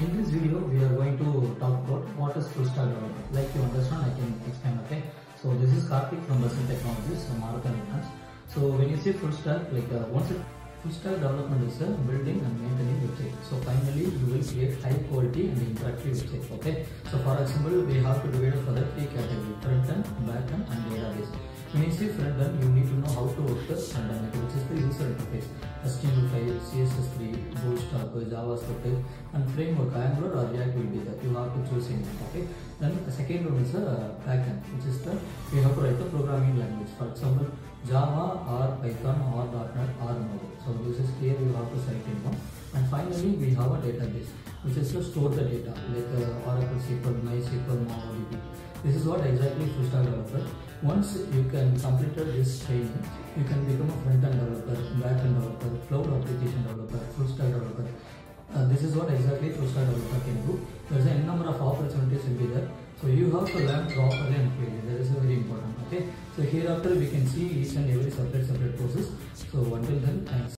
In this video, we are going to talk about what is full stack development. Like you understand, I can explain. Okay. So this is Karthik from Besant Technologies, Marathon Entrance. So when you say full stack, like uh, once it, full stack development is uh, building and maintaining website. So finally, you will create high quality and interactive website. Okay. So for example, we have to divide for the three categories: front end, back end, and database. When you say front end, you need to know how to work the front end, which is the user interface. HTML5, CSS3, Bootstrap, JavaScript, and framework Angular or React will be there. You have to choose any. Okay. Then the second one is the backend, which is the we have to write the programming language. For example, Java or Python or .NET or Node. So this is here you have to select it one. And finally, we have a database, which is to store the data like uh, Oracle SQL, MySQL, MongoDB. This is what exactly full stack developer. Once you can complete this training, you can become a front-end developer, back-end developer, What exactly full stack developer can do. There's a number of opportunities will be there. So you have to learn properly and clearly. That is very important. Okay. So hereafter we can see each and every separate separate courses.